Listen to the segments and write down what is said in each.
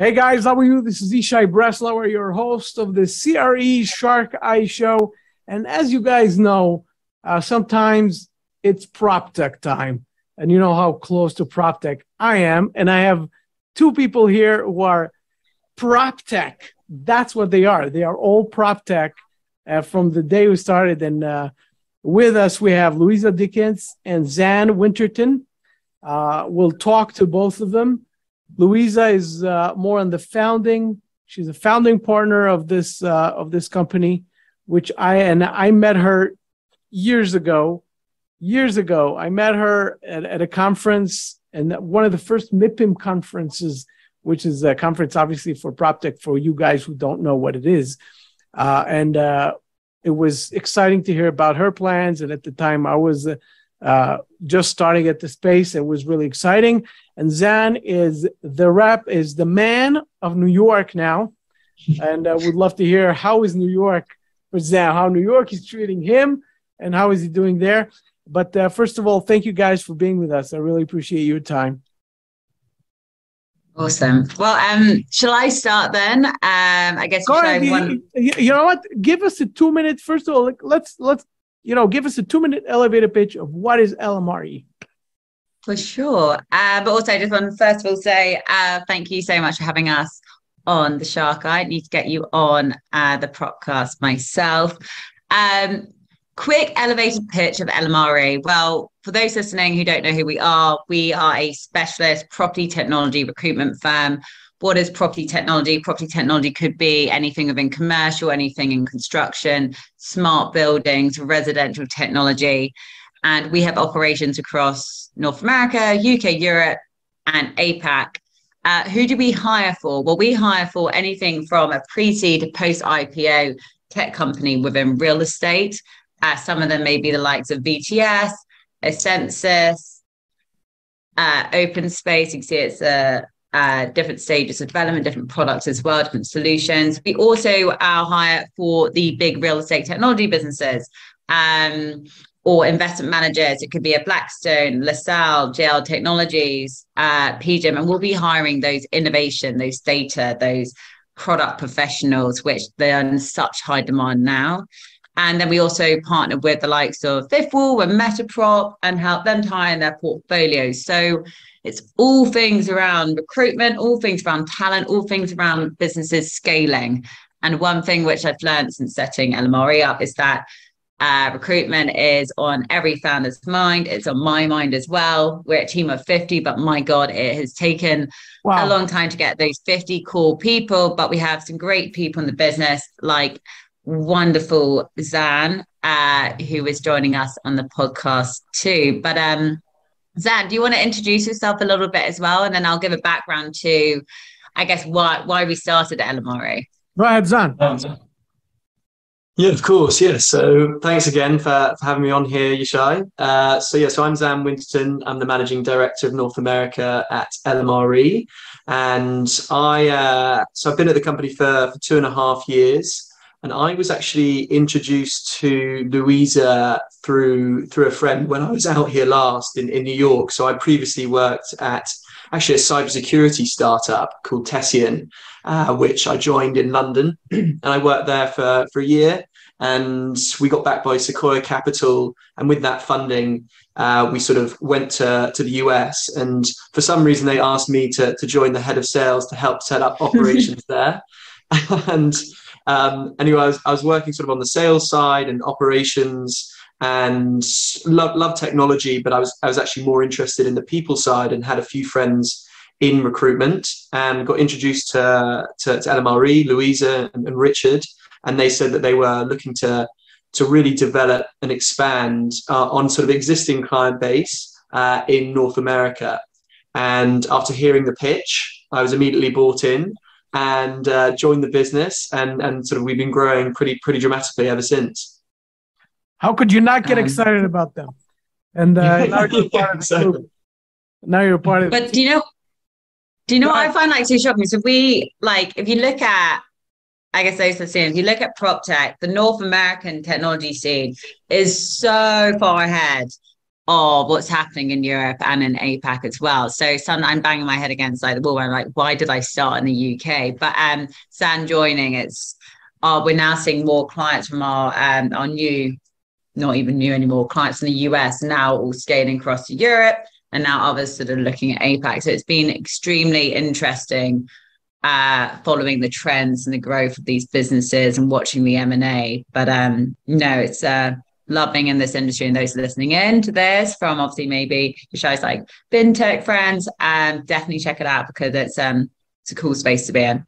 Hey guys, how are you? This is Yishai Breslauer, your host of the CRE Shark Eye Show. And as you guys know, uh, sometimes it's prop tech time. And you know how close to prop tech I am. And I have two people here who are prop tech. That's what they are. They are all prop tech uh, from the day we started. And uh, with us, we have Louisa Dickins and Xan Winterton. Uh, we'll talk to both of them Louisa is uh, more on the founding. She's a founding partner of this uh, of this company, which I and I met her years ago. Years ago, I met her at, at a conference, and one of the first MIPIM conferences, which is a conference obviously for PropTech for you guys who don't know what it is. Uh, and uh, it was exciting to hear about her plans. And at the time, I was uh, just starting at the space. It was really exciting. And Xan is the rep, is the man of New York now. And uh, would love to hear how is New York for Xan, how New York is treating him, and how is he doing there. But uh, first of all, thank you guys for being with us. I really appreciate your time. Awesome. Well, um, shall I start then? Um, I guess Go ahead. One... You know what? Give us a two minute. First of all, let's let's you know, give us a two minute elevator pitch of what is LMRE. For sure. Uh, but also, I just want to first of all say uh, thank you so much for having us on the Shark. I need to get you on uh, the podcast myself. Um, quick elevated pitch of LMRE. Well, for those listening who don't know who we are, we are a specialist property technology recruitment firm what is property technology? Property technology could be anything within commercial, anything in construction, smart buildings, residential technology. And we have operations across North America, UK, Europe, and APAC. Uh, who do we hire for? Well, we hire for anything from a pre seed post IPO tech company within real estate. Uh, some of them may be the likes of VTS, Ascensus, uh, Open Space. You can see it's a uh, different stages of development, different products as well, different solutions. We also are hire for the big real estate technology businesses um, or investment managers. It could be a Blackstone, LaSalle, JLL Technologies, uh, and we'll be hiring those innovation, those data, those product professionals, which they're in such high demand now. And then we also partner with the likes of Fifth Wall and Metaprop and help them tie in their portfolios. So it's all things around recruitment, all things around talent, all things around businesses scaling. And one thing which I've learned since setting LMRE up is that uh, recruitment is on every founder's mind. It's on my mind as well. We're a team of 50, but my God, it has taken wow. a long time to get those 50 cool people. But we have some great people in the business, like wonderful Xan, uh, who is joining us on the podcast too. But um, Xan, do you want to introduce yourself a little bit as well? And then I'll give a background to, I guess, why why we started at LMRE. Go ahead, Xan. Um, yeah, of course. Yeah. So thanks again for, for having me on here, Yishai. Uh, so, yeah, so I'm Xan Winterton. I'm the managing director of North America at LMRE. And I, uh, so I've been at the company for, for two and a half years and I was actually introduced to Louisa through through a friend when I was out here last in, in New York. So I previously worked at actually a cybersecurity startup called Tessian, uh, which I joined in London, and I worked there for for a year. And we got backed by Sequoia Capital, and with that funding, uh, we sort of went to, to the US. And for some reason, they asked me to, to join the head of sales to help set up operations there. and um, anyway, I was, I was working sort of on the sales side and operations and love, love technology, but I was, I was actually more interested in the people side and had a few friends in recruitment and got introduced to, to, to Louisa and, and Richard. And they said that they were looking to, to really develop and expand uh, on sort of existing client base uh, in North America. And after hearing the pitch, I was immediately bought in and uh, joined the business, and and sort of we've been growing pretty pretty dramatically ever since. How could you not get um, excited about them? And uh, now you're part of the group. Now you're part of. But do you know? Do you know what I find like so shocking? So we like if you look at I guess those listening, if you look at prop tech, the North American technology scene is so far ahead of what's happening in Europe and in APAC as well. So some I'm banging my head against like the wall. I'm like, why did I start in the UK? But um, Xan joining, it's uh, we're now seeing more clients from our um, our new, not even new anymore, clients in the US now all scaling across to Europe, and now others that are looking at APAC. So it's been extremely interesting uh, following the trends and the growth of these businesses and watching the M and A. But um, no, it's uh, loving in this industry and those listening in to this from obviously maybe shows like fintech friends and um, definitely check it out because it's um it's a cool space to be in.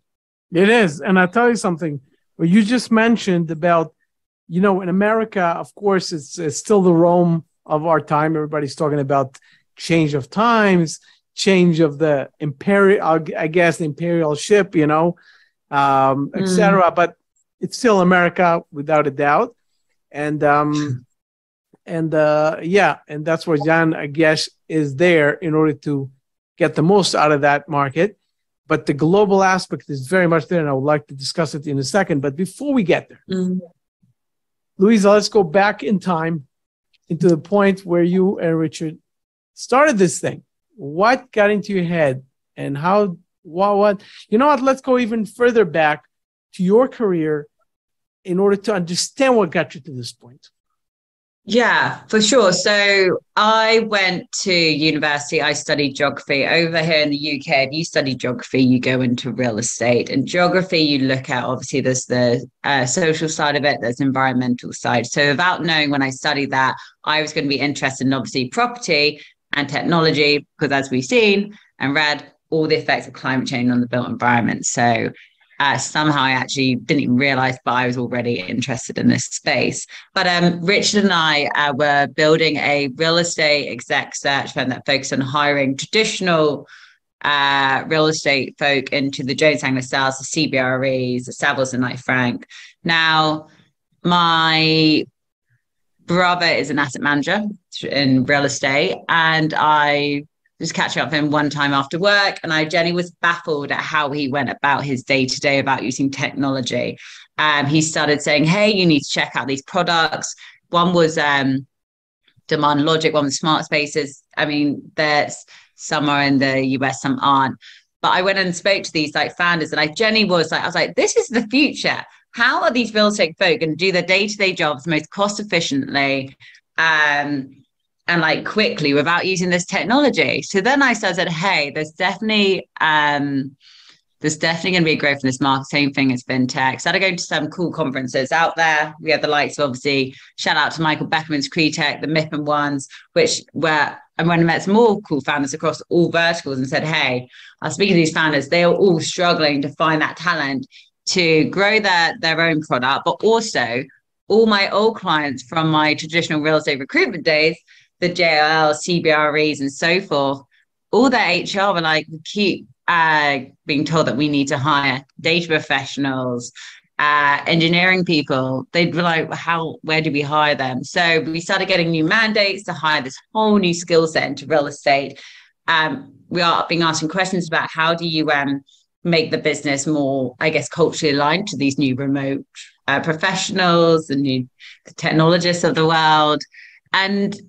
It is. And i'll tell you something what you just mentioned about you know in america of course it's, it's still the rome of our time. Everybody's talking about change of times change of the imperial i guess the imperial ship you know um etc mm. but it's still america without a doubt and um and uh yeah and that's where Xan i guess is there in order to get the most out of that market. But the global aspect is very much there and i would like to discuss it in a second. But before we get there mm-hmm. louisa let's go back in time into the point where you and richard started this thing. What got into your head and how what what? You know what? Let's go even further back to your career in order to understand what got you to this point? Yeah, for sure. So I went to university. I studied geography over here in the UK. If you study geography, you go into real estate. And geography, you look at obviously there's the uh, social side of it, there's environmental side. So without knowing when I studied that, I was going to be interested in obviously property and technology because as we've seen and read, all the effects of climate change on the built environment. So uh, somehow I actually didn't even realize, but I was already interested in this space. But um, Richard and I uh, were building a real estate exec search firm that focused on hiring traditional uh, real estate folk into the Jones Lang LaSalles, the CBREs, the Savills and Knight Frank. Now, my brother is an asset manager in real estate, and I just catching up with him one time after work. And I, Jenny was baffled at how he went about his day to day about using technology. Um, he started saying, Hey, you need to check out these products. One was um, Demand Logic, one was Smart Spaces. I mean, there's some are in the US, some aren't. But I went and spoke to these like founders, and I Jenny was like, I was like, this is the future. How are these real estate folk going to do their day to day jobs most cost efficiently? Um, and like quickly without using this technology. So then I started, hey, there's definitely um, there's definitely going to be a growth in this market. Same thing as fintech. Started going to some cool conferences out there. We had the likes of obviously shout out to Michael Beckerman's Cretech, the MIPIM ones, which were and when I met some more cool founders across all verticals and said, hey, I was speaking to these founders, they are all struggling to find that talent to grow their their own product, but also all my old clients from my traditional real estate recruitment days the JLL, CBREs, and so forth, all their HR were like, keep uh, being told that we need to hire data professionals, uh, engineering people. They'd be like, how, where do we hire them? So we started getting new mandates to hire this whole new skill set into real estate. Um, we are being asking questions about how do you um, make the business more, I guess, culturally aligned to these new remote uh, professionals, the new technologists of the world. And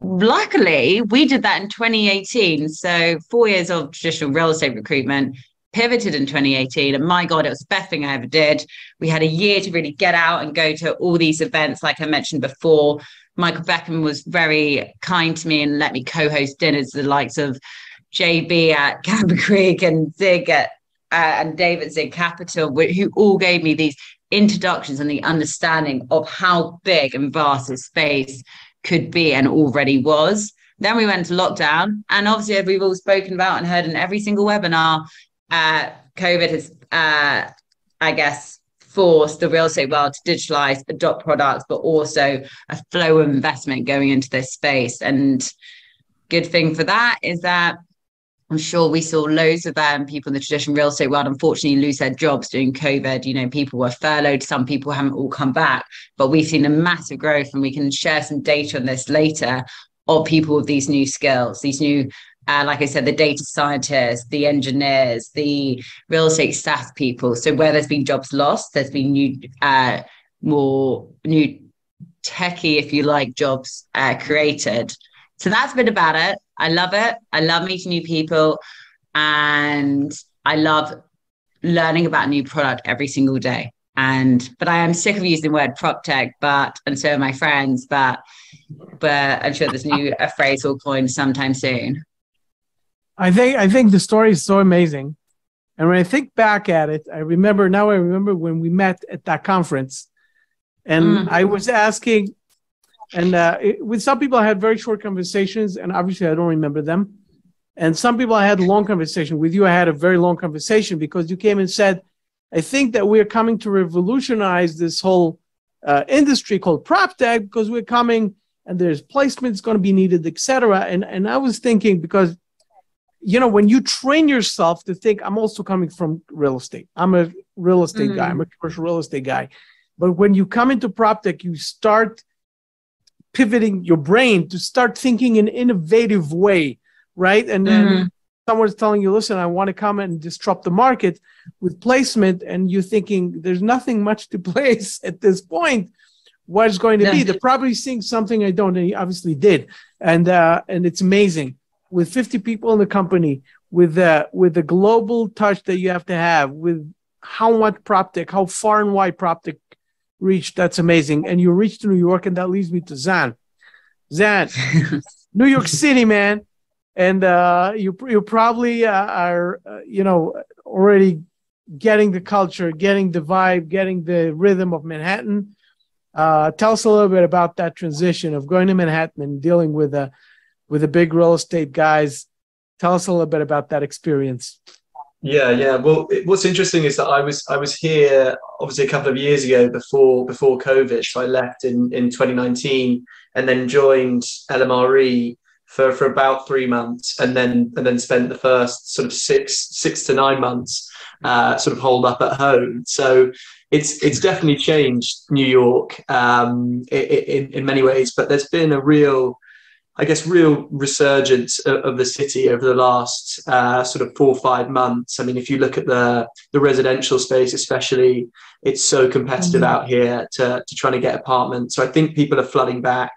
luckily we did that in 2018 so four years of traditional real estate recruitment pivoted in 2018 and my god it was the best thing i ever did. We had a year to really get out and go to all these events like i mentioned before. Michael Beckerman was very kind to me and let me co-host dinners the likes of jb at camber creek and Zigg at uh, and david Zigg capital who all gave me these introductions and the understanding of how big and vast this space could be and already was. Then we went to lockdown, and obviously, as we've all spoken about and heard in every single webinar, uh, COVID has, uh, I guess, forced the real estate world to digitalize, adopt products, but also a flow of investment going into this space. And good thing for that is that I'm sure we saw loads of um, people in the traditional real estate world, unfortunately, lose their jobs during COVID. You know, people were furloughed. Some people haven't all come back, but we've seen a massive growth, and we can share some data on this later of people with these new skills, these new, uh, like I said, the data scientists, the engineers, the real estate staff people. So where there's been jobs lost, there's been new, uh, more new techie, if you like, jobs uh, created so that's a bit about it. I love it. I love meeting new people and I love learning about new product every single day. And but I am sick of using the word prop tech, but and so are my friends, but but I'm sure there's new a phrase will coin sometime soon. I think I think the story is so amazing. And when I think back at it, I remember now I remember when we met at that conference and mm. I was asking and uh, it, with some people, I had very short conversations, and obviously, I don't remember them. And some people, I had long conversation. With you, I had a very long conversation because you came and said, "I think that we're coming to revolutionize this whole uh, industry called prop tech because we're coming and there's placements going to be needed, etc." And and I was thinking because you know when you train yourself to think i'm also coming from real estate i'm a real estate mm-hmm. guy i'm a commercial real estate guy but when you come into prop tech you start pivoting your brain to start thinking in innovative way, right? And then mm-hmm. someone's telling you, listen, I want to come and disrupt the market with placement, and you're thinking there's nothing much to place at this point. What is going to be? They're probably seeing something I don't, and he obviously did. And uh, and it's amazing. With 50 people in the company, with the with the global touch that you have to have, with how much prop tech, how far and wide prop tech reached. That's amazing. And you reached New York, and that leads me to Xan. Xan, New York City, man. And uh, you you probably uh, are uh, you know already getting the culture, getting the vibe, getting the rhythm of Manhattan. Uh, tell us a little bit about that transition of going to Manhattan and dealing with a with the big real estate guys. Tell us a little bit about that experience. Yeah, yeah. Well, it, what's interesting is that I was I was here obviously a couple of years ago before before COVID. So I left in in 2019 and then joined LMRE for for about three months, and then and then spent the first sort of six six to nine months uh, sort of holed up at home. So it's it's definitely changed New York um, in in many ways, but there's been a real I guess, real resurgence of, of the city over the last uh, sort of four or five months. I mean, if you look at the the residential space, especially, it's so competitive mm-hmm. out here to, to trying to get apartments. So I think people are flooding back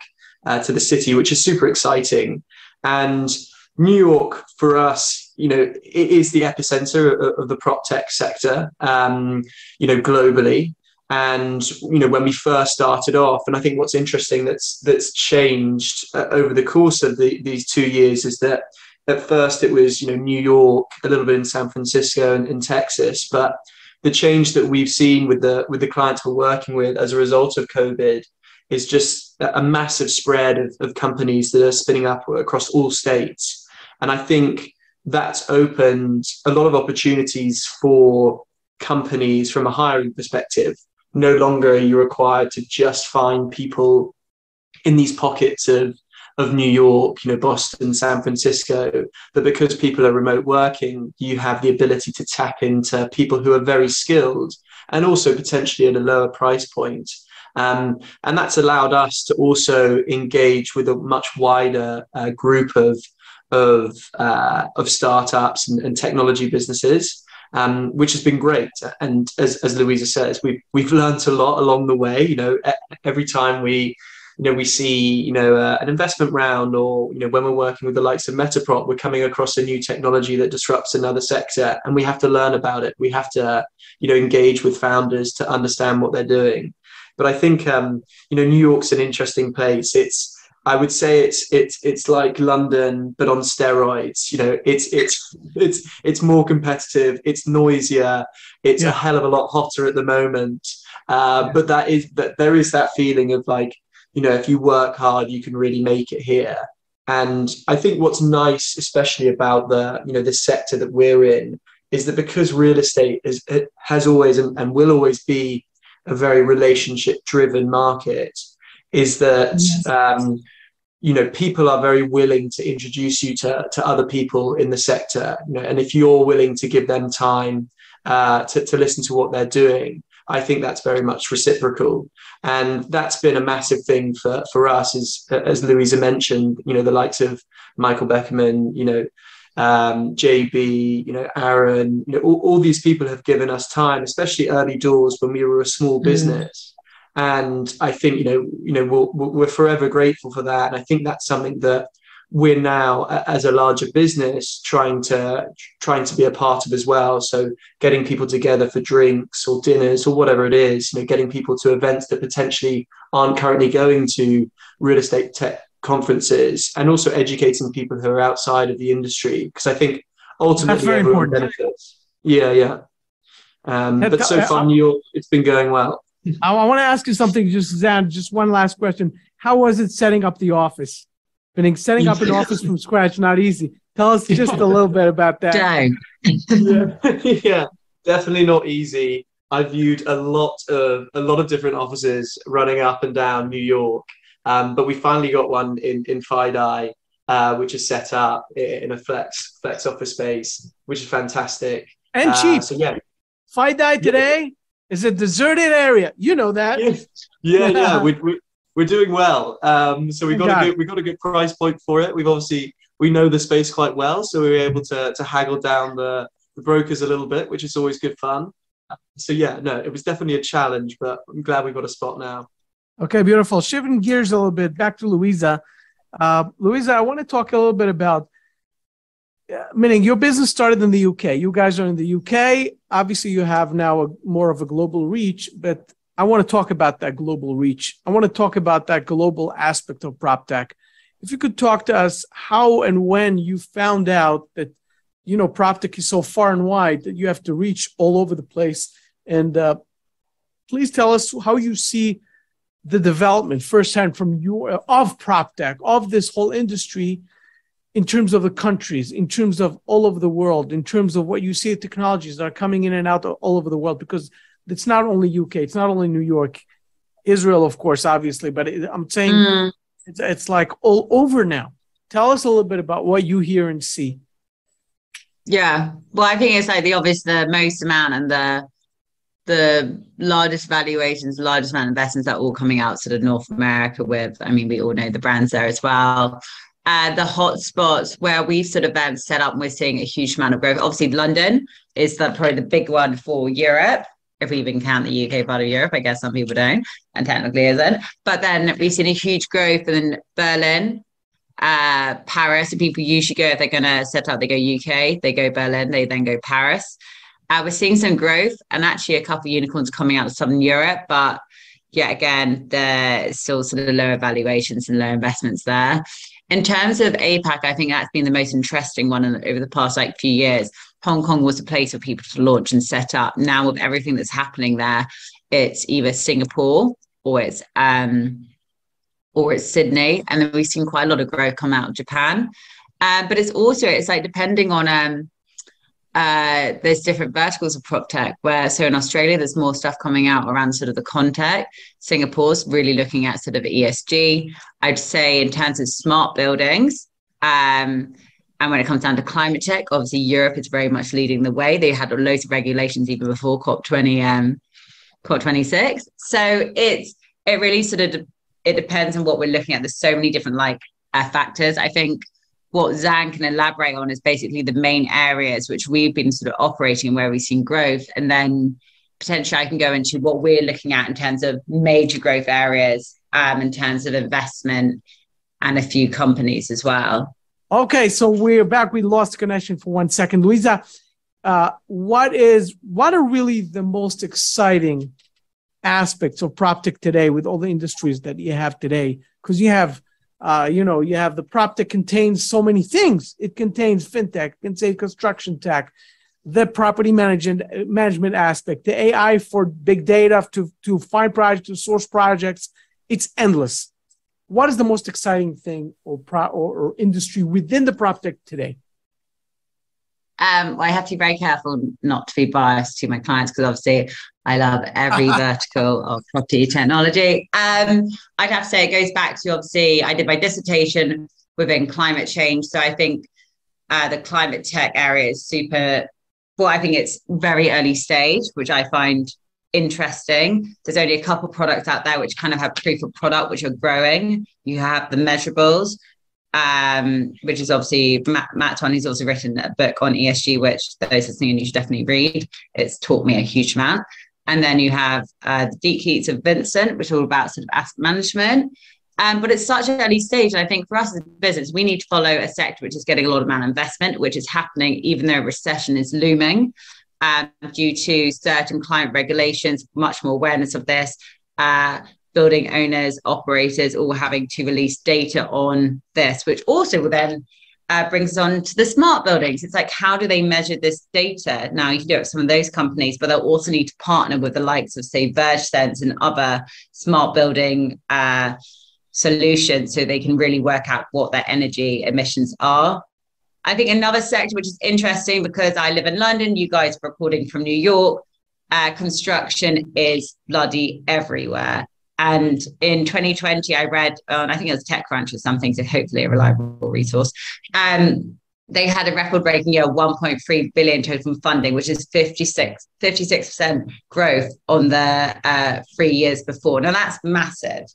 uh, to the city, which is super exciting. And New York, for us, you know, it is the epicenter of, of the prop tech sector, um, you know, globally and you know when we first started off and i think what's interesting that's that's changed uh, over the course of the, these two years is that at first it was you know new york a little bit in san francisco and in texas. But the change that we've seen with the with the clients we're working with as a result of covid is just a massive spread of, of companies that are spinning up across all states. And i think that's opened a lot of opportunities for companies from a hiring perspective no longer are you required to just find people in these pockets of of New York, you know, Boston, San Francisco, but because people are remote working, you have the ability to tap into people who are very skilled and also potentially at a lower price point. Um, and that's allowed us to also engage with a much wider uh, group of of uh, of startups and, and technology businesses um, which has been great. And as, as Louisa says, we've, we've learned a lot along the way. You know, every time we, you know, we see, you know, uh, an investment round or, you know, when we're working with the likes of Metaprop, we're coming across a new technology that disrupts another sector and we have to learn about it. We have to, you know, engage with founders to understand what they're doing. But I think, um, you know, New York's an interesting place. It's, I would say it's it's it's like London but on steroids. You know, it's it's it's it's more competitive. It's noisier. It's yeah. a hell of a lot hotter at the moment. Uh, yeah. But that is that there is that feeling of like you know if you work hard you can really make it here. And I think what's nice, especially about the you know the sector that we're in, is that because real estate is has always and, and will always be a very relationship driven market is that um, you know people are very willing to introduce you to, to other people in the sector you know and if you're willing to give them time uh, to, to listen to what they're doing i think that's very much reciprocal. And that's been a massive thing for for us is as louisa mentioned you know the likes of michael beckerman you know um, JB, you know, Aaron, you know, all, all, these people have given us time, especially early doors when we were a small mm. business, and I think you know you know we're, we're forever grateful for that, and I think that's something that we're now as a larger business trying to trying to be a part of as well. So getting people together for drinks or dinners or whatever it is you know getting people to events that potentially aren't currently going to real estate tech conferences and also educating people who are outside of the industry. Because i think ultimately everyone important. benefits. Yeah yeah. Um, but so far new york it's been going well i, I want to ask you something just Xan just one last question how was it setting up the office been setting up an office from scratch not easy. Tell us just a little bit about that. Dang. yeah. yeah, definitely not easy. I viewed a lot of a lot of different offices running up and down New York, um, but we finally got one in in FiDi, uh, which is set up in a flex flex office space, which is fantastic and uh, cheap. So yeah, FiDi today is a deserted area. You know that. Yeah, yeah, yeah. we, we, we're doing well. Um, so we got a good we got a good price point for it. We've obviously we know the space quite well, so we were able to to haggle down the, the brokers a little bit, which is always good fun. So yeah, no, it was definitely a challenge, but I'm glad we got a spot now. Okay, beautiful. Shifting gears a little bit back to Louisa. Uh, Louisa, I want to talk a little bit about uh, meaning your business started in the UK. You guys are in the UK. Obviously, you have now a, more of a global reach, but I want to talk about that global reach. I want to talk about that global aspect of prop tech. If you could talk to us how and when you found out that you know prop tech is so far and wide that you have to reach all over the place, and uh, please tell us how you see the development firsthand from your of prop tech of this whole industry in terms of the countries, in terms of all over the world, in terms of what you see technologies that are coming in and out all over the world, because it's not only UK, it's not only New York, Israel, of course, obviously, but it, I'm saying mm. it's, it's like all over now. Tell us a little bit about what you hear and see. Yeah, well, I think it's like the obvious, the most amount and the the largest valuations, the largest amount of investments are all coming out sort of North America with. I mean, we all know the brands there as well. Uh, the hotspots where we've sort of um, set up and we're seeing a huge amount of growth. Obviously, London is the, probably the big one for Europe if we even count the UK part of Europe. I guess some people don't, and technically isn't. But then we've seen a huge growth in Berlin, uh, Paris. People usually go if they're going to set up, they go UK, they go Berlin, they then go Paris. Uh, we're seeing some growth and actually a couple of unicorns coming out of Southern Europe, but yet again, there's still sort of lower valuations and low investments there. In terms of APAC, I think that's been the most interesting one in, over the past like few years Hong Kong was a place for people to launch and set up. Now with everything that's happening there, it's either Singapore or it's um, or it's Sydney, and then we've seen quite a lot of growth come out of Japan. Um, but it's also it's like depending on um, uh, there's different verticals of prop tech where so in Australia there's more stuff coming out around sort of the ConTech. Singapore's really looking at sort of ESG. I'd say in terms of smart buildings, um, and when it comes down to climate tech, obviously Europe is very much leading the way. They had loads of regulations even before COP20, um, COP26. So it's it really sort of it depends on what we're looking at. There's so many different like uh, factors. I think what Xan can elaborate on is basically the main areas which we've been sort of operating where we've seen growth, and then potentially I can go into what we're looking at in terms of major growth areas, um, in terms of investment, and a few companies as well. Okay, so we're back. We lost connection for one second. Louisa, uh, what is what are really the most exciting aspects of prop tech today with all the industries that you have today? Because you have, uh, you know, you have the prop that contains so many things. It contains fintech, it contains construction tech, the property management management aspect, the AI for big data to to find projects, to source projects. It's endless what is the most exciting thing or, pro, or, or industry within the prop tech today? Um, I have to be very careful not to be biased to my clients because obviously I love every vertical of property technology. Um, I'd have to say it goes back to obviously I did my dissertation within climate change, so I think uh, the climate tech area is super. Well, I think it's very early stage, which I find interesting. There's only a couple products out there which kind of have proof of product, which are growing. You have the measurables, um, which is obviously Matt, Matt Tony's also written a book on ESG, which those listening you should definitely read. It's taught me a huge amount. And then you have uh, the Deep Heats of Vincent, which are all about sort of asset management. Um, but it's such an early stage. I think for us as a business, we need to follow a sector which is getting a lot of man investment, which is happening even though recession is looming um, due to certain client regulations, much more awareness of this. Uh, building owners, operators, all having to release data on this, which also then uh, brings us on to the smart buildings. It's like, how do they measure this data? Now, you can do it with some of those companies, but they'll also need to partner with the likes of, say, VergeSense and other smart building uh, solutions so they can really work out what their energy emissions are. I think another sector which is interesting because I live in London, you guys are recording from New York. Uh, construction is bloody everywhere. And in 2020, I read, uh, I think it was TechCrunch or something, so hopefully a reliable resource. Um, they had a record breaking year, 1.3 billion total funding, which is 56, 56% growth on the uh, three years before. Now that's massive.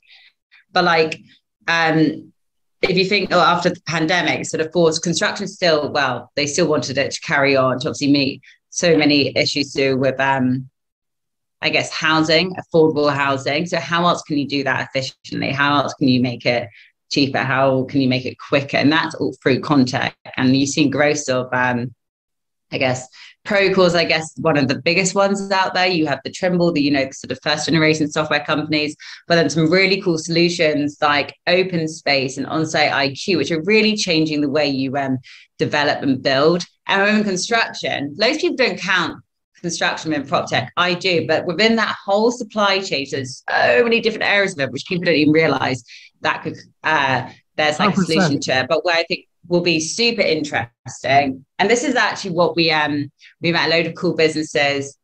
But like, um, if you think oh, after the pandemic, sort of forced construction still, well, they still wanted it to carry on to obviously meet so many issues to do with um, I guess, housing, affordable housing. So, how else can you do that efficiently? How else can you make it cheaper? How can you make it quicker? And that's all through ConTech. And you've seen growth of, um, I guess, Procore's, I guess, one of the biggest ones out there. You have the Trimble, the, you know, sort of first generation software companies, but then some really cool solutions like Open Space and OnSite IQ, which are really changing the way you um, develop and build. And in construction, most people don't count construction and prop tech. I do, but within that whole supply chain, there's so many different areas of it which people don't even realize that could uh, there's like 100%. a solution to it. But where I think will be super interesting, and this is actually what we um we met a load of cool businesses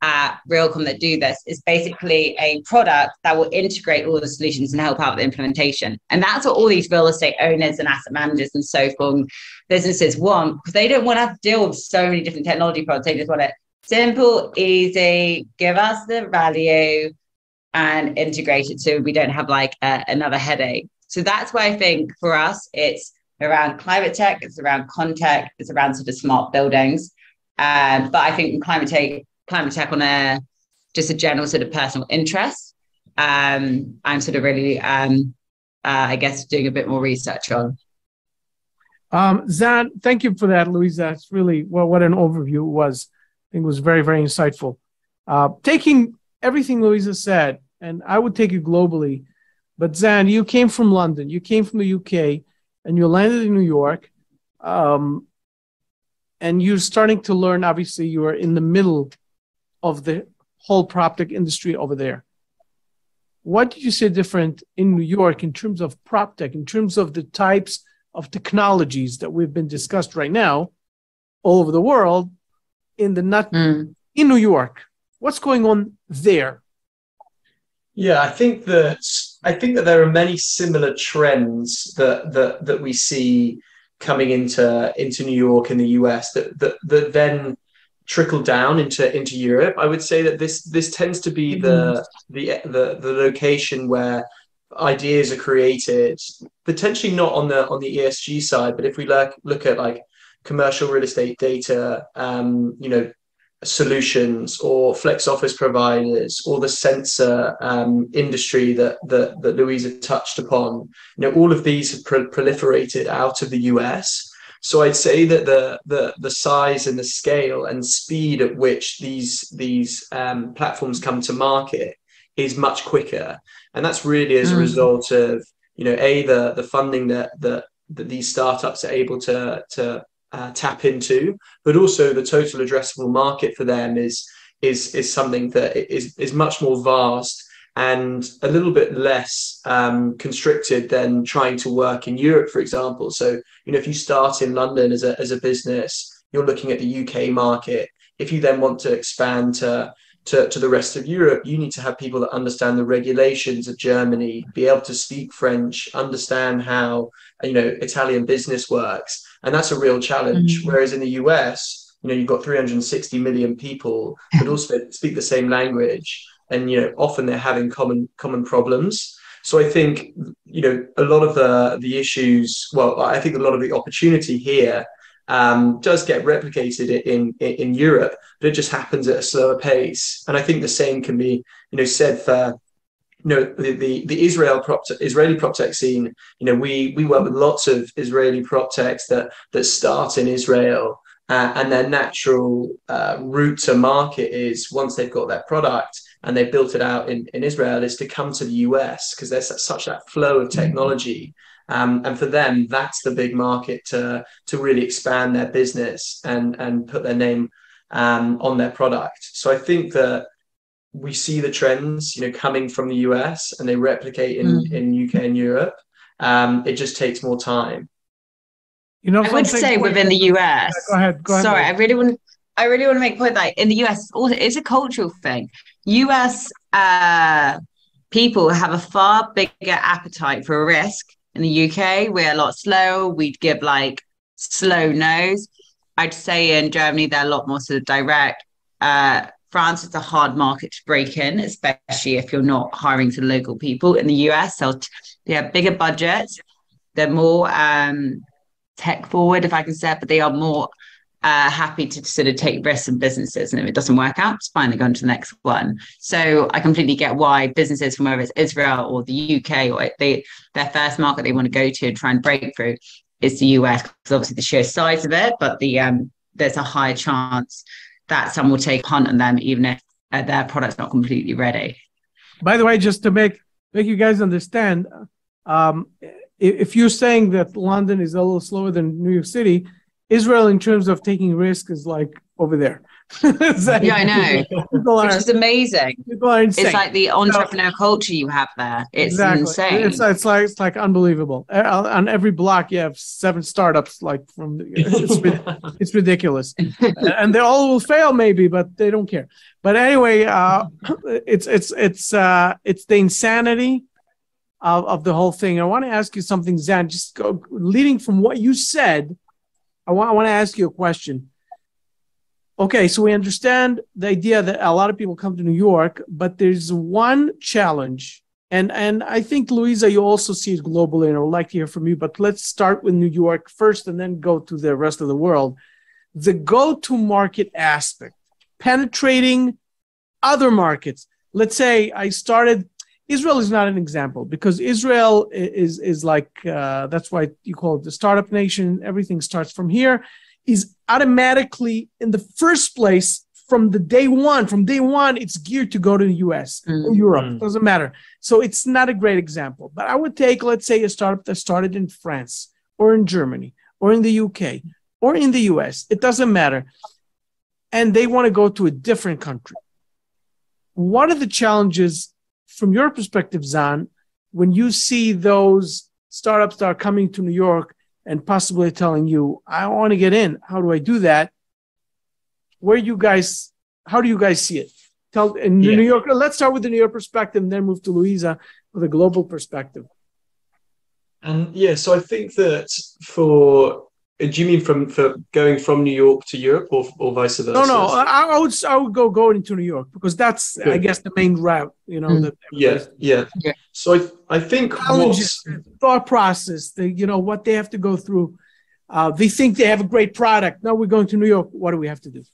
at Realcomm that do this is basically a product that will integrate all the solutions and help out with the implementation. And that's what all these real estate owners and asset managers and so forth businesses want because they don't want to have to deal with so many different technology products. They just want to simple, easy, give us the value and integrate it so we don't have like a, another headache. So that's why I think for us, it's around climate tech, it's around ConTech, it's around sort of smart buildings. Um, but I think climate tech, climate tech on a just a general sort of personal interest. Um, I'm sort of really, um, uh, I guess, doing a bit more research on. Um, Xan, thank you for that, Louise. That's really well, what an overview was. I think was very, very insightful. Uh, taking everything Louisa said, and I would take it globally, but Xan, you came from London, you came from the UK, and you landed in New York. Um, and you're starting to learn, obviously, you are in the middle of the whole prop tech industry over there. What did you see different in New York in terms of prop tech, in terms of the types of technologies that we've been discussed right now all over the world in the nut mm. in New York. What's going on there? Yeah, I think that I think that there are many similar trends that that that we see coming into into New York and the US that that that then trickle down into into Europe. I would say that this this tends to be the mm-hmm. the the, the location where ideas are created potentially not on the on the ESG side but if we look look at like commercial real estate data, um, you know, solutions or flex office providers or the sensor um, industry that, that that Louisa touched upon. You know, all of these have pro- proliferated out of the US. So I'd say that the the the size and the scale and speed at which these these um, platforms come to market is much quicker, and that's really as mm. a result of you know a the the funding that that that these startups are able to to uh, tap into, but also the total addressable market for them is is is something that is is much more vast and a little bit less um, constricted than trying to work in Europe, for example. So you know, if you start in London as a as a business, you're looking at the UK market. If you then want to expand to to, to the rest of Europe, you need to have people that understand the regulations of Germany, be able to speak French, understand how you know Italian business works and that's a real challenge. Mm-hmm. Whereas in the US, you know, you've got 360 million people that also speak the same language, and you know, often they're having common common problems. So I think you know a lot of the the issues. Well, I think a lot of the opportunity here um, does get replicated in, in, in Europe, but it just happens at a slower pace. And I think the same can be you know said for you know the, the, the Israel prop Israeli prop tech scene. You know, we we work with lots of Israeli prop techs that that start in Israel, uh, and their natural uh, route to market is once they've got their product and they've built it out in, in Israel, is to come to the US because there's such that flow of technology. Um, and for them, that's the big market to to really expand their business and and put their name um, on their product. So I think that we see the trends, you know, coming from the US and they replicate in, mm. in UK and Europe. Um, it just takes more time. You know, I would say within the US. Go ahead. Go ahead. Sorry, I really want. I really want to make a point that in the US, it's a cultural thing. US uh, people have a far bigger appetite for risk. In the UK, we're a lot slower. We'd give like slow nose. I'd say in Germany, they're a lot more sort of direct. Uh, France is a hard market to break in, especially if you're not hiring to local people. In the US, they'll they have bigger budgets. They're more um, tech forward, if I can say it, but they are more uh, happy to sort of take risks in businesses. And if it doesn't work out, it's fine, they go on to the next one. So I completely get why businesses from whether it's Israel or the UK or they their first market they want to go to and try and break through is the US because obviously the sheer size of it, but the um, there's a higher chance that some will take a punt on them, even if uh, their product's not completely ready. By the way, just to make make you guys understand, um, if you're saying that London is a little slower than New York City, Israel, in terms of taking risk, is like over there. like, yeah, I know. Which is amazing. People are insane. It's like the entrepreneur culture you have there. It's exactly. insane. It's, it's like it's like unbelievable. On every block, you have seven startups. Like from it's, it's ridiculous, and they all will fail maybe, but they don't care. But anyway, uh, it's it's it's uh, it's the insanity of, of the whole thing. I want to ask you something, Xan. Just go, leading from what you said, I want I want to ask you a question Okay, so we understand the idea that a lot of people come to New York, but there's one challenge. And, and I think, Louisa, you also see it globally, and I would like to hear from you. But let's start with New York first and then go to the rest of the world. The go to market aspect, penetrating other markets. Let's say I started, Israel is not an example because Israel is, is like, uh, that's why you call it the startup nation. Everything starts from here is automatically in the first place from the day one. From day one it's geared to go to the us mm-hmm. or europe. Mm. doesn't matter. So it's not a great example but i would take let's say a startup that started in france or in germany or in the uk or in the us it doesn't matter. And they want to go to a different country. What are the challenges from your perspective Xan when you see those startups that are coming to new york and possibly telling you, I want to get in. How do I do that? Where you guys, how do you guys see it? Tell in yeah. New York, let's start with the New York perspective and then move to Louisa with a global perspective. And yeah, so I think that for do you mean from for going from New York to Europe or, or vice versa? No, no. I, I would I would go going into New York because that's Good. I guess the main route. You know. Mm. yeah, yeah, yeah. So I I think thought process. The, you know what they have to go through. Uh, they think they have a great product. Now we're going to New York. What do we have to do?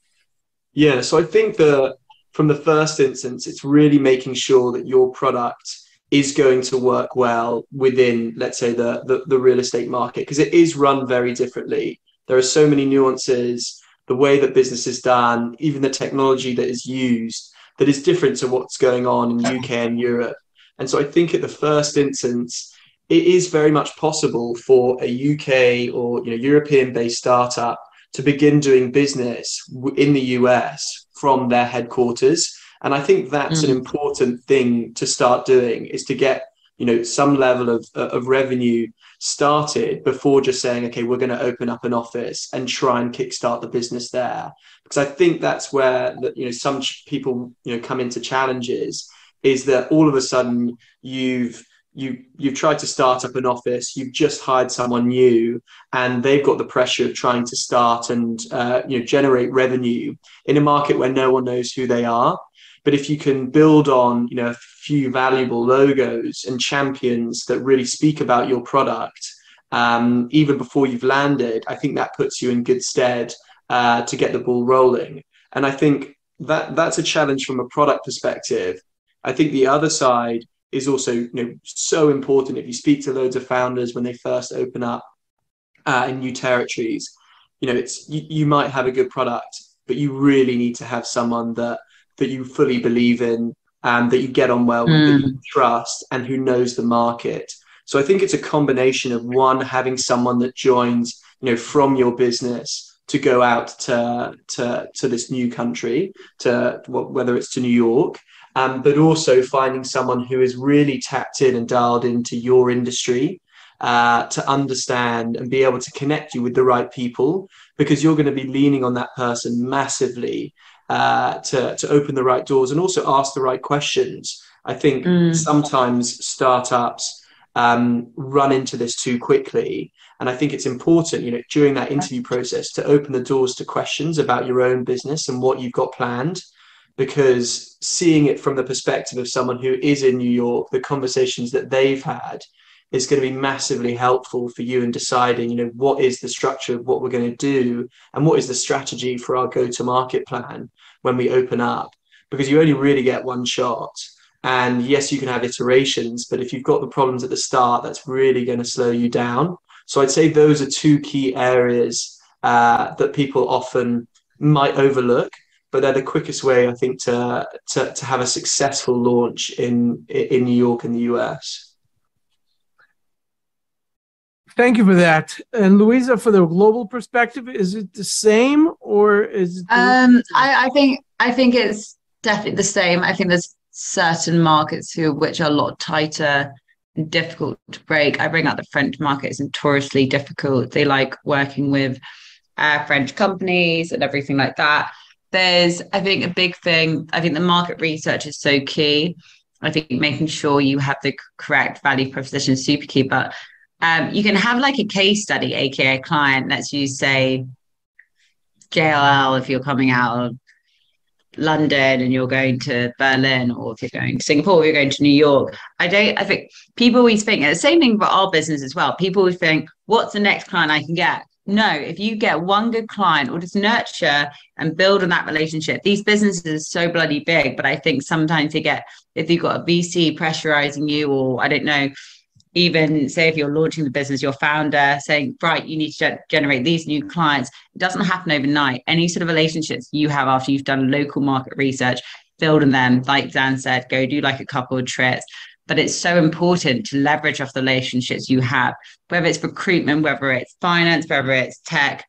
Yeah. So I think that from the first instance, it's really making sure that your product is going to work well within, let's say, the, the, the real estate market because it is run very differently. There are so many nuances, the way that business is done, even the technology that is used that is different to what's going on in UK and Europe. And so I think at the first instance, it is very much possible for a UK or you know European based startup to begin doing business in the US from their headquarters and I think that's mm. an important thing to start doing is to get, you know, some level of, of revenue started before just saying, okay, we're going to open up an office and try and kickstart the business there. Because I think that's where, you know, some people, you know, come into challenges is that all of a sudden you've, you you've tried to start up an office you've just hired someone new and they've got the pressure of trying to start and uh, you know generate revenue in a market where no one knows who they are but if you can build on, you know, a few valuable logos and champions that really speak about your product, um, even before you've landed, I think that puts you in good stead uh, to get the ball rolling. And I think that that's a challenge from a product perspective. I think the other side is also you know so important. If you speak to loads of founders when they first open up uh, in new territories, you know it's you, you might have a good product, but you really need to have someone that that you fully believe in, and that you get on well with, that you hmm. trust, and who knows the market. So I think it's a combination of one having someone that joins, you know, from your business to go out to to to this new country, to whether it's to New York, um, but also finding someone who is really tapped in and dialed into your industry uh, to understand and be able to connect you with the right people, because you're going to be leaning on that person massively uh, to to open the right doors and also ask the right questions. I think mm. sometimes startups um, run into this too quickly. And I think it's important, you know, during that interview process to open the doors to questions about your own business and what you've got planned. Because seeing it from the perspective of someone who is in New York, the conversations that they've had is going to be massively helpful for you in deciding, you know, what is the structure of what we're going to do and what is the strategy for our go to market plan when we open up. Because you only really get one shot. And yes, you can have iterations, but if you've got the problems at the start, that's really going to slow you down. So I'd say those are two key areas uh, that people often might overlook, but they're the quickest way, I think, to, to, to have a successful launch in, in New York and the US. Thank you for that. And Louisa, for the global perspective, is it the same or is it? Um, I, I think I think it's definitely the same. I think there's certain markets who which are a lot tighter and difficult to break. I bring up the French market is notoriously difficult. They like working with uh, French companies and everything like that. There's, I think, a big thing. I think the market research is so key. I think making sure you have the correct value proposition is super key. But um, you can have like a case study, aka client. Let's use say JLL if you're coming out of London and you're going to Berlin, or if you're going to Singapore, or you're going to New York. I don't. I think people always think the same thing for our business as well. People always think, "What's the next client I can get?" No, if you get one good client or just nurture and build on that relationship, these businesses are so bloody big. But I think sometimes you get if you've got a VC pressurizing you, or I don't know, even say if you're launching the business, your founder saying, right, you need to generate these new clients. It doesn't happen overnight. Any sort of relationships you have after you've done local market research, build on them. Like Xan said, go do like a couple of trips. But it's so important to leverage off the relationships you have, whether it's recruitment, whether it's finance, whether it's tech,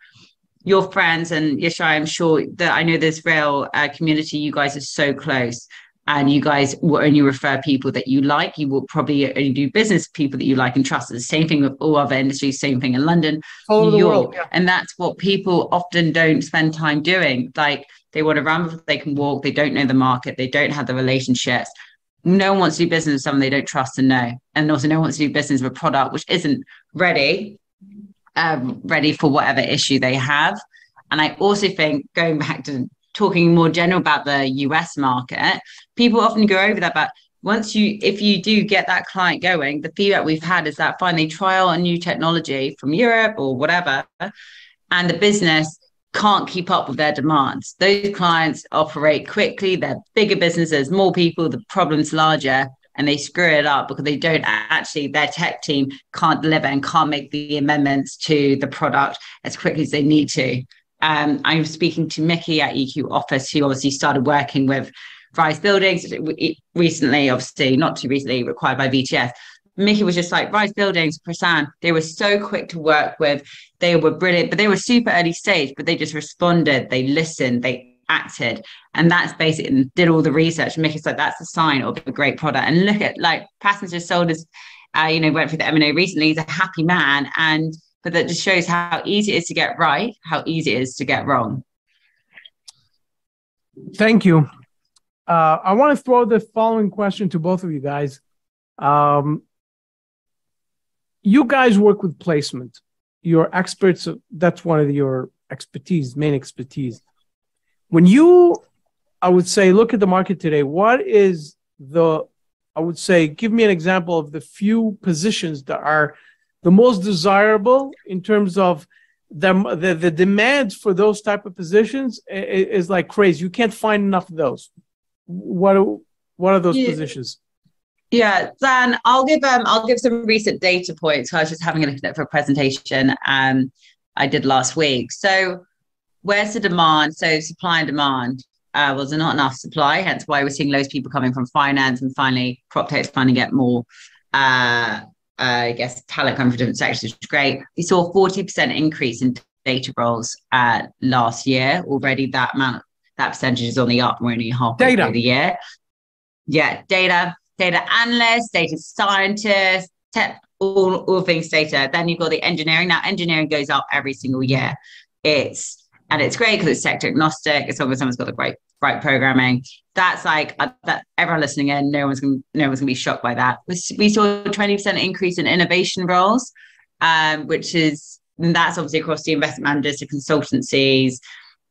your friends and Yishai, I'm sure that I know this real uh, community, you guys are so close and you guys will only refer people that you like. You will probably only do business people that you like and trust. the same thing with all other industries, same thing in London, all New York. World, yeah. And that's what people often don't spend time doing. Like they want to run before they can walk, they don't know the market, they don't have the relationships. No one wants to do business with someone they don't trust and know. And also no one wants to do business with a product which isn't ready, um, ready for whatever issue they have. And I also think going back to talking more general about the US market, people often go over that. But once you, if you do get that client going, the feedback we've had is that finally trial a new technology from Europe or whatever, and the business can't keep up with their demands. Those clients operate quickly, they're bigger businesses, more people, the problem's larger, and they screw it up because they don't actually, their tech team can't deliver and can't make the amendments to the product as quickly as they need to. Um, I'm speaking to Mickey at EQ Office, who obviously started working with Rise Buildings recently, obviously not too recently, required by VTS. Mickey was just like Rise Buildings, Prasan. They were so quick to work with. They were brilliant, but they were super early stage. But they just responded. They listened. They acted, and that's basically and did all the research. Mickey's like, that's a sign of a great product. And look at like Passenger sold us, uh, you know, went through the M and A recently. He's a happy man, and but that just shows how easy it is to get right, how easy it is to get wrong. Thank you. Uh, I want to throw the following question to both of you guys. Um, you guys work with placement. You're experts. That's one of your expertise, main expertise. When you, I would say, look at the market today, what is the, I would say, give me an example of the few positions that are the most desirable in terms of the, the, the demand for those type of positions is, is, like crazy. You can't find enough of those. What are, what are those yeah. positions? Yeah, Xan, I'll give um I'll give some recent data points. I was just having a look at it for a presentation um I did last week. So where's the demand? So supply and demand. Uh, was there not enough supply? Hence why we're seeing loads of people coming from finance and finally prop tech's to get more uh, I guess talent coming from different sectors, which is great. We saw 40% increase in data roles uh, last year. Already that amount that percentage is on the up. We're only halfway through the year. Yeah, data data analysts, data scientists, tech, all, all things data. Then you've got the engineering. Now, engineering goes up every single year. It's and it's great because it's sector agnostic. As long as someone's got the great right programming. That's like uh, that. Everyone listening in, no one's gonna, no one's gonna be shocked by that. We, saw a twenty percent increase in innovation roles, um, which is that's obviously across the investment managers, the consultancies,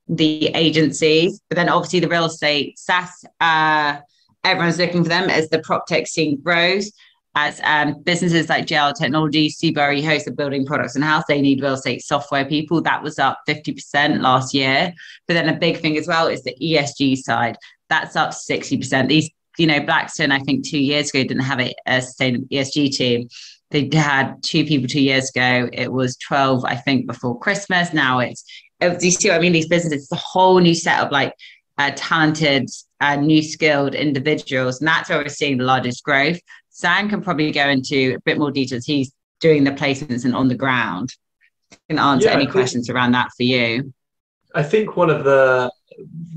the agencies, but then obviously the real estate SaaS. Uh, everyone's looking for them as the prop tech scene grows. As um, businesses like JLL Technology, CBRE host of building products in house, they need real estate software people. That was up 50% last year. But then a big thing as well is the ESG side. That's up 60%. These, you know, Blackstone, I think two years ago didn't have a, a sustainable ESG team. They had two people two years ago. It was 12, I think, before Christmas. Now it's, do you see what I mean? These businesses, it's a whole new set of like uh, talented, uh, new skilled individuals. And that's where we're seeing the largest growth. Xan can probably go into a bit more details. He's doing the placements and on the ground. Can answer yeah, any questions around that for you. I think one of the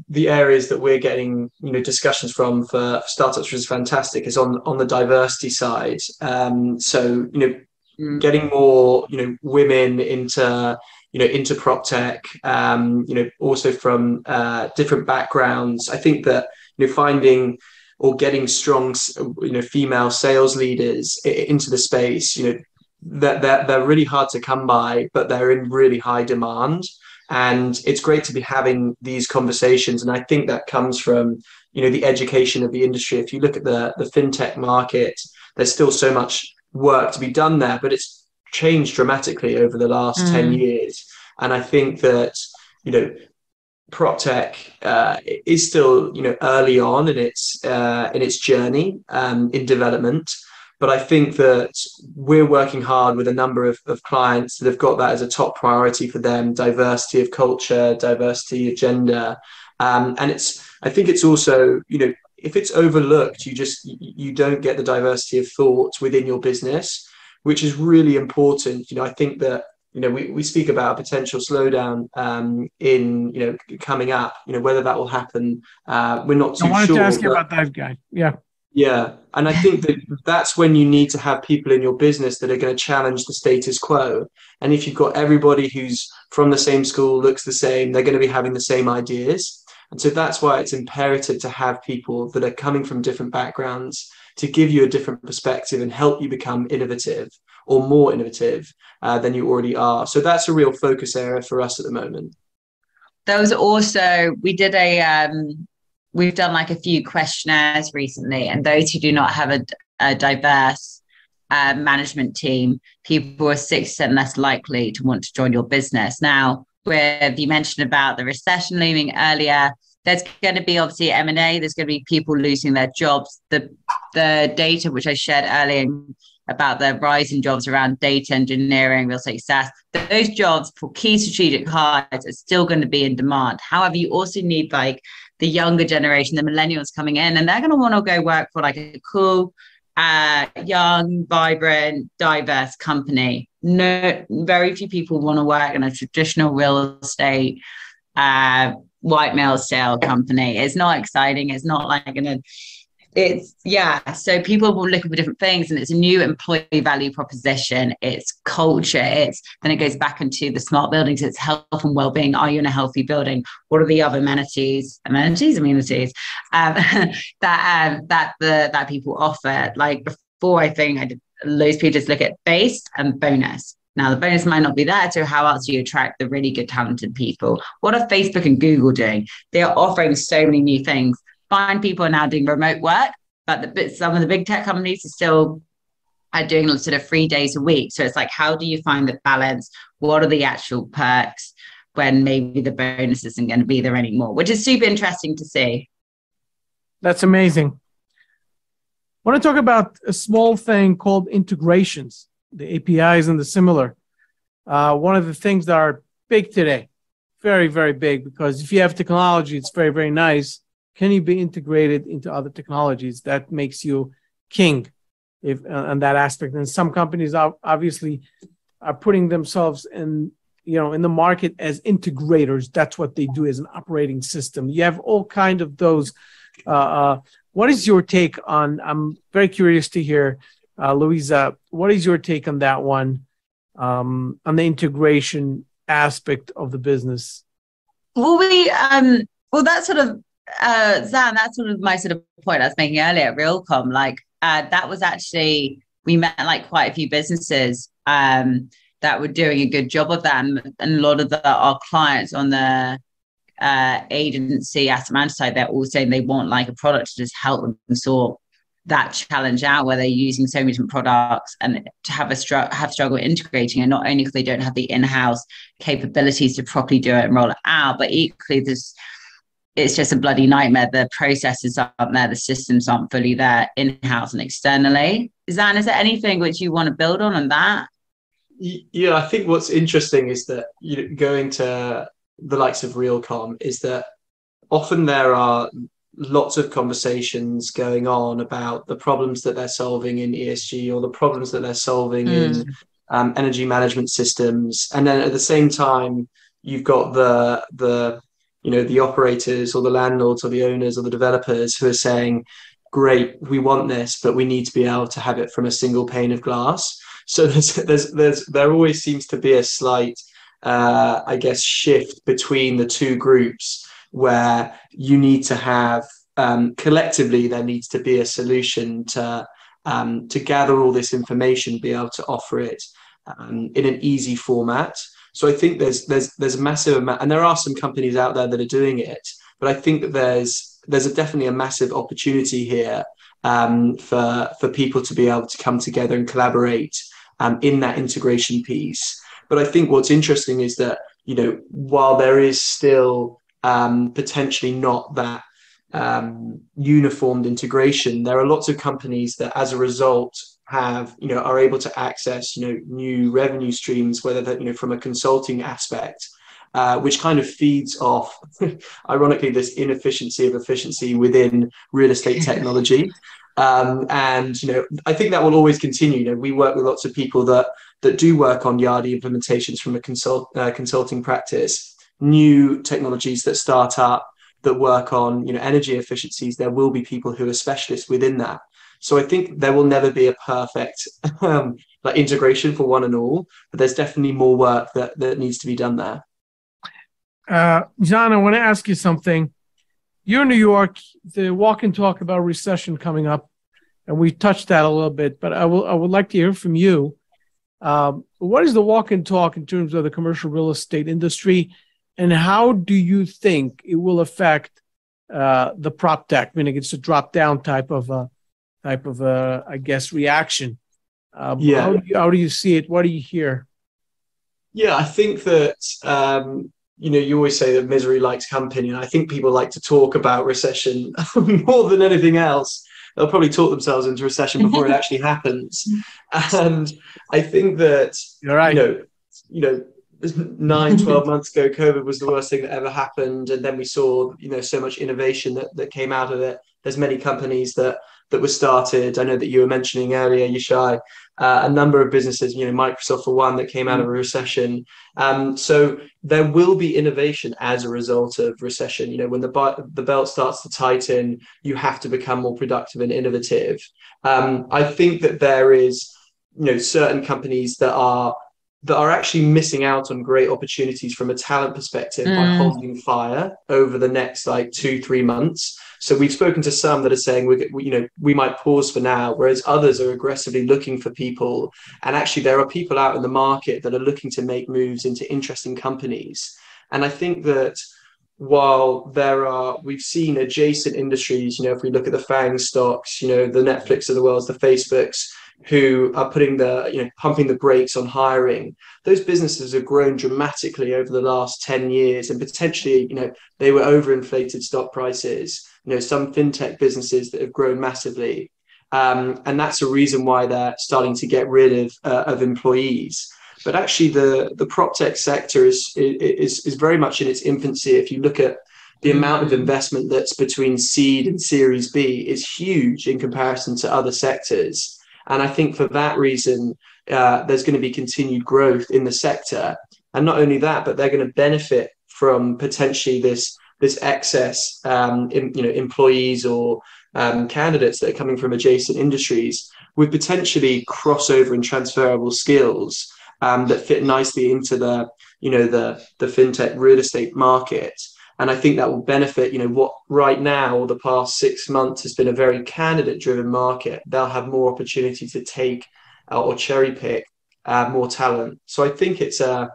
the areas that we're getting you know discussions from for startups which is fantastic is on on the diversity side. Um, so you know mm. getting more you know women into you know into prop tech um, you know also from uh, different backgrounds i think that you know finding or getting strong you know female sales leaders into the space you know that they're, they're really hard to come by but they're in really high demand and it's great to be having these conversations and i think that comes from you know the education of the industry if you look at the the fintech market there's still so much work to be done there but it's changed dramatically over the last mm. 10 years. And I think that, you know, prop tech uh, is still, you know, early on in its uh, in its journey um, in development. But I think that we're working hard with a number of, of clients that have got that as a top priority for them: diversity of culture, diversity of gender, um, and it's. I think it's also, you know, if it's overlooked, you just you don't get the diversity of thought within your business which is really important. You know, I think that you know we, we speak about a potential slowdown um, in you know coming up. You know whether that will happen, uh, we're not too sure. I wanted sure, to ask you about that guy. Yeah. Yeah, and I think that that's when you need to have people in your business that are going to challenge the status quo. And if you've got everybody who's from the same school, looks the same, they're going to be having the same ideas. And so that's why it's imperative to have people that are coming from different backgrounds to give you a different perspective and help you become innovative or more innovative uh, than you already are. So that's a real focus area for us at the moment. There was also, we did a, um, we've done like a few questionnaires recently, and those who do not have a, a diverse uh, management team, people are 6% less likely to want to join your business. Now, where you mentioned about the recession looming earlier, there's going to be obviously M&A, there's going to be people losing their jobs. The, the data which I shared earlier about the rising jobs around data engineering, real estate SaaS, those jobs for key strategic hires are still going to be in demand. However, you also need like the younger generation, the millennials coming in, and they're going to want to go work for like a cool, uh, young, vibrant, diverse company. No, very few people want to work in a traditional real estate uh, white male style company. It's not exciting. It's not like gonna it's yeah so people will look for different things and it's a new employee value proposition it's culture it's then it goes back into the smart buildings it's health and well-being are you in a healthy building what are the other amenities amenities amenities um, that um, that the that people offer like before i think i did loads people just look at base and bonus now, the bonus might not be there. So, how else do you attract the really good, talented people? What are Facebook and Google doing? They are offering so many new things. Fine people are now doing remote work, but the, some of the big tech companies are still are doing sort of three days a week. So, it's like, how do you find the balance? What are the actual perks when maybe the bonus isn't going to be there anymore? Which is super interesting to see. That's amazing. want to talk about a small thing called integrations, the APIs and the similar. Uh, one of the things that are big today, very, very big, because if you have technology, it's very, very nice. Can you be integrated into other technologies? That makes you king if uh, on that aspect. And some companies are obviously are putting themselves in you know in the market as integrators. That's what they do as an operating system. You have all kind of those. Uh, uh, what is your take on? I'm very curious to hear, uh, Louisa. What is your take on that one? Um, on the integration aspect of the business. Well, we um, well that sort of uh, Xan. That's sort of my sort of point I was making earlier. at Realcomm. like uh, that was actually we met like quite a few businesses um, that were doing a good job of that, and, a lot of the, our clients on the uh, agency asset manager side, they're all saying they want like a product to just help them sort that challenge out where they're using so many different products and to have a str- have struggle integrating and not only because they don't have the in-house capabilities to properly do it and roll it out but equally there's it's just a bloody nightmare. The processes aren't there, the systems aren't fully there in house and externally. Xan, is there anything which you want to build on on that? Yeah, I think what's interesting is that you know, going to the likes of Realcomm is that often there are lots of conversations going on about the problems that they're solving in ESG or the problems that they're solving mm. in um, energy management systems, and then at the same time you've got the the you know the operators or the landlords or the owners or the developers who are saying great we want this but we need to be able to have it from a single pane of glass. So there's there's, there's there always seems to be a slight uh, i guess shift between the two groups where you need to have um, collectively there needs to be a solution to um, to gather all this information be able to offer it um, in an easy format so I think there's there's there's a massive amount, and there are some companies out there that are doing it, but I think that there's there's a, definitely a massive opportunity here um, for for people to be able to come together and collaborate um, in that integration piece. But I think what's interesting is that you know while there is still um, potentially not that um, uniformed integration, there are lots of companies that, as a result, have you know are able to access you know new revenue streams whether that you know from a consulting aspect uh, which kind of feeds off ironically this inefficiency of efficiency within real estate technology. Um, and you know i think that will always continue. You know we work with lots of people that that do work on yardi implementations from a consult uh, consulting practice. New technologies that start up that work on you know energy efficiencies there will be people who are specialists within that so I think there will never be a perfect um, like integration for one and all, but there's definitely more work that, that needs to be done there. Uh, John, I want to ask you something. You're in New York. The walk and talk about recession coming up, and we touched that a little bit. But I will. I would like to hear from you. Um, what is the walk and talk in terms of the commercial real estate industry, and how do you think it will affect uh, the prop tech? Meaning, it's a drop down type of uh, type of a, I guess, reaction. Uh, yeah. How do, you, how do you see it? What do you hear? Yeah, I think that um, you know you always say that misery likes company, and I think people like to talk about recession more than anything else. They'll probably talk themselves into recession before it actually happens, and I think that You're right. you know, you know, nine 12 months ago covid was the worst thing that ever happened and then we saw you know so much innovation that, that came out of it there's many companies that that was started. I know that you were mentioning earlier, Yishai, uh, a number of businesses, you know, Microsoft for one that came out of a mm. recession. Um, so there will be innovation as a result of recession. You know, when the the belt starts to tighten, you have to become more productive and innovative. Um, I think that there is, you know, certain companies that are that are actually missing out on great opportunities from a talent perspective mm. by holding fire over the next like two three months. So we've spoken to some that are saying we, we, you know we might pause for now whereas others are aggressively looking for people. And actually there are people out in the market that are looking to make moves into interesting companies. And i think that while there are we've seen adjacent industries you know if we look at the fang stocks you know the netflix of the world the facebooks who are putting the you know pumping the brakes on hiring those businesses have grown dramatically over the last 10 years and potentially you know they were overinflated stock prices you know some fintech businesses that have grown massively Um, and that's a reason why they're starting to get rid of, uh, of employees. But actually, the, the prop tech sector is, is, is very much in its infancy. If you look at the amount of investment that's between seed and Series B is huge in comparison to other sectors. And I think for that reason, uh, there's going to be continued growth in the sector. And not only that, but they're going to benefit from potentially this this excess, um, in, you know, employees or um, candidates that are coming from adjacent industries with potentially crossover and transferable skills um, that fit nicely into the, you know, the the fintech real estate market. And I think that will benefit, you know, what right now or the past six months has been a very candidate driven market. They'll have more opportunity to take uh, or cherry pick uh, more talent. So I think it's a, uh,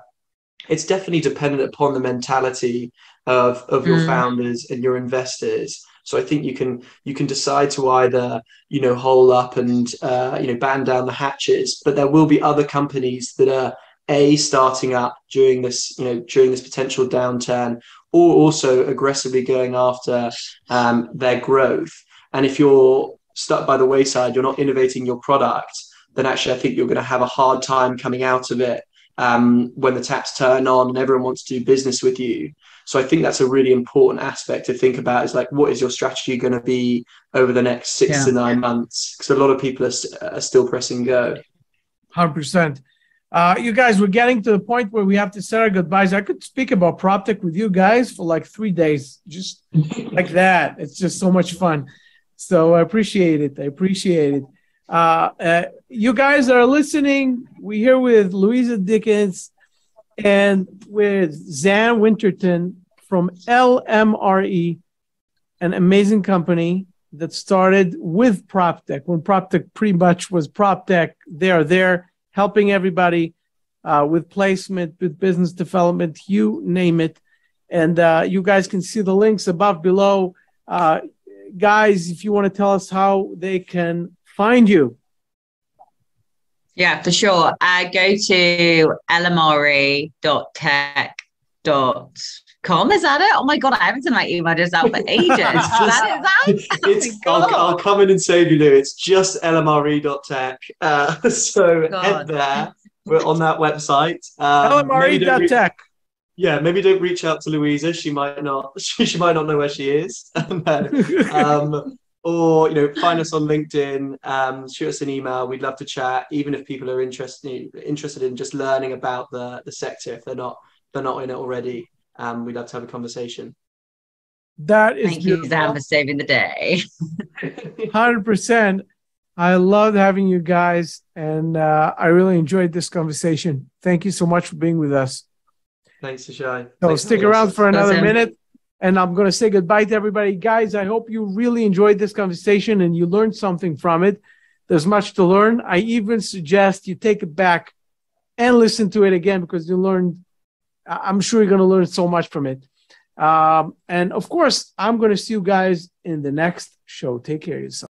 it's definitely dependent upon the mentality of, of your mm. founders and your investors. So I think you can you can decide to either you know hole up and uh, you know batten down the hatches, but there will be other companies that are a starting up during this you know during this potential downturn, or also aggressively going after um, their growth. And if you're stuck by the wayside, you're not innovating your product, then actually I think you're going to have a hard time coming out of it um, when the taps turn on and everyone wants to do business with you. So I think that's a really important aspect to think about is like, what is your strategy going to be over the next six yeah. to nine months? Because a lot of people are, are still pressing go. 100%. Uh, you guys, we're getting to the point where we have to say our goodbyes. I could speak about PropTech with you guys for like three days, just like that. It's just so much fun. So I appreciate it. I appreciate it. Uh, uh, you guys are listening. We're here with Louisa Dickins and with Xan Winterton from LMRE, an amazing company that started with PropTech. When PropTech pretty much was PropTech, they are there helping everybody uh, with placement, with business development, you name it. And uh, you guys can see the links above below. Uh, guys, if you want to tell us how they can find you. Yeah, for sure. Uh, go to lmre.tech.com. Is that it? Oh my God, I haven't seen my email just out for ages. is that, is that? It's, oh I'll, I'll, come in and save you, Lou. It's just lmre.tech. Uh, so God. head there. We're on that website. Um, lmre.tech. Yeah, maybe don't reach out to Louisa. She might not. She, she might not know where she is. um, or you know find us on linkedin um, shoot us an email we'd love to chat even if people are interested interested in just learning about the the sector if they're not they're not in it already um, we'd love to have a conversation that is thank beautiful. you Xan for saving the day 100% i loved having you guys and uh, i really enjoyed this conversation thank you so much for being with us thanks Shai. so thanks stick around for another minute and I'm going to say goodbye to everybody. Guys, I hope you really enjoyed this conversation and you learned something from it. There's much to learn. I even suggest you take it back and listen to it again because you learned, I'm sure you're going to learn so much from it. Um, and of course, I'm going to see you guys in the next show. Take care of yourself.